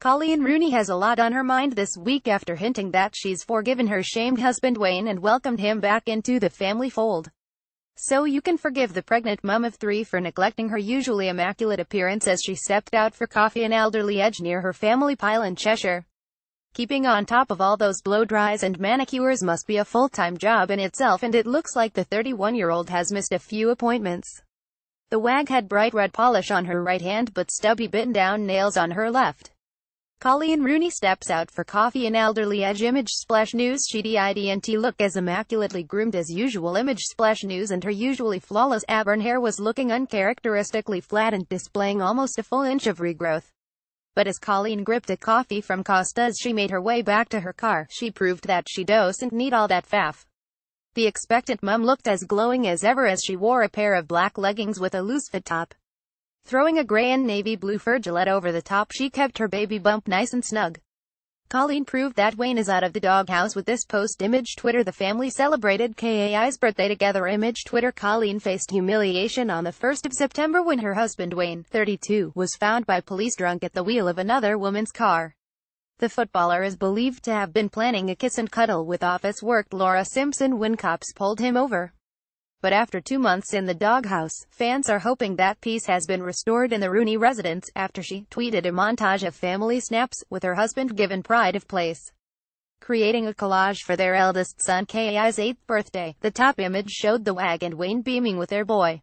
Coleen Rooney has a lot on her mind this week after hinting that she's forgiven her shamed husband Wayne and welcomed him back into the family fold. So you can forgive the pregnant mum of three for neglecting her usually immaculate appearance as she stepped out for coffee in Alderley Edge near her family pile in Cheshire. Keeping on top of all those blow dries and manicures must be a full-time job in itself and it looks like the 31-year-old has missed a few appointments. The wag had bright red polish on her right hand but stubby bitten down nails on her left. Coleen Rooney steps out for coffee in Alderley Edge Image Splash News She didn't look as immaculately groomed as usual Image Splash News and her usually flawless auburn hair was looking uncharacteristically flat and displaying almost a full inch of regrowth. But as Coleen gripped a coffee from Costa as she made her way back to her car, she proved that she doesn't need all that faff. The expectant mum looked as glowing as ever as she wore a pair of black leggings with a loose fit top. Throwing a grey and navy blue fur gilet over the top she kept her baby bump nice and snug. Coleen proved that Wayne is out of the doghouse with this post image Twitter The family celebrated KAI's birthday together image Twitter Coleen faced humiliation on the 1st of September when her husband Wayne, 32, was found by police drunk at the wheel of another woman's car. The footballer is believed to have been planning a kiss and cuddle with office work Laura Simpson when cops pulled him over. But after two months in the doghouse, fans are hoping that peace has been restored in the Rooney residence, after she tweeted a montage of family snaps, with her husband given pride of place. Creating a collage for their eldest son KAI's 8th birthday, the top image showed the wag and Wayne beaming with their boy.